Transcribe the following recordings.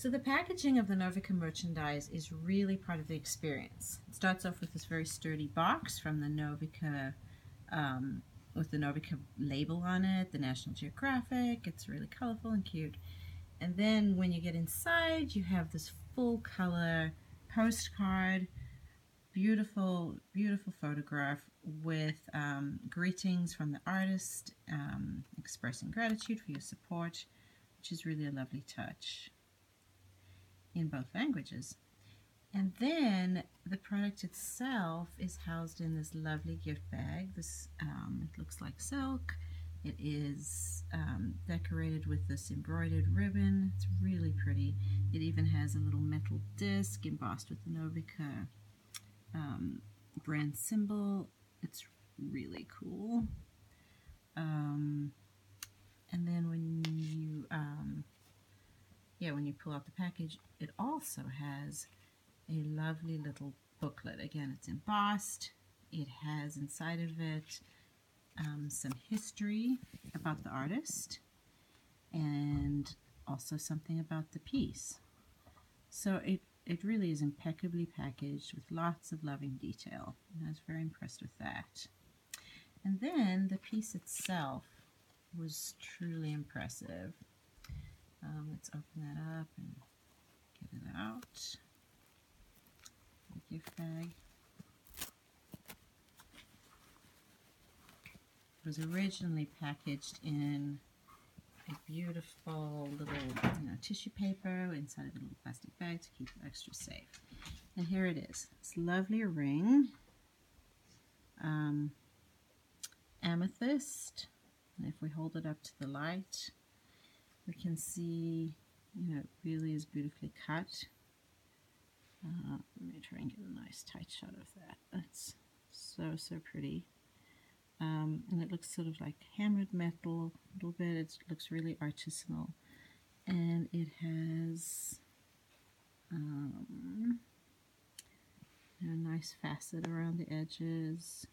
So the packaging of the Novica merchandise is really part of the experience. It starts off with this very sturdy box from the Novica, um, with the Novica label on it, the National Geographic. It's really colorful and cute. And then when you get inside, you have this full color postcard, beautiful, beautiful photograph with um, greetings from the artist, um, expressing gratitude for your support, which is really a lovely touch in both languages. And then the product itself is housed in this lovely gift bag. This um, it looks like silk. It is um, decorated with this embroidered ribbon. It's really pretty. It even has a little metal disc embossed with the Novica um, brand symbol. It's really cool. Um, and then when you, when you pull out the package, it also has a lovely little booklet. Again, it's embossed. It has inside of it um, some history about the artist and also something about the piece. So it, it really is impeccably packaged with lots of loving detail. And I was very impressed with that. And then the piece itself was truly impressive. Um, let's open that up and get it out. The gift bag. It was originally packaged in a beautiful little you know, tissue paper inside of a little plastic bag to keep it extra safe. And here it is. This lovely ring. Um, amethyst. And if we hold it up to the light, we can see, you know, it really is beautifully cut. Uh, let me try and get a nice tight shot of that. That's so, so pretty. Um, and it looks sort of like hammered metal a little bit. It looks really artisanal. And it has um, a nice facet around the edges.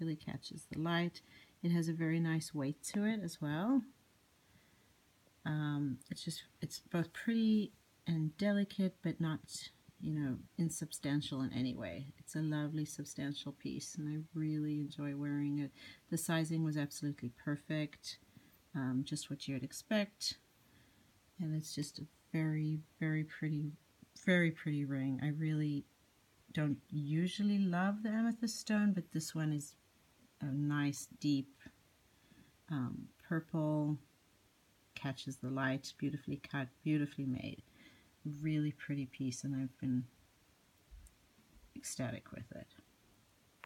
Really catches the light. It has a very nice weight to it as well. Um, it's just, it's both pretty and delicate, but not you know, insubstantial in any way. It's a lovely, substantial piece, and I really enjoy wearing it. The sizing was absolutely perfect, um, just what you'd expect, and it's just a very, very pretty, very pretty ring. I really don't usually love the amethyst stone, but this one is a nice, deep um, purple, catches the light, beautifully cut, beautifully made really pretty piece and I've been ecstatic with it.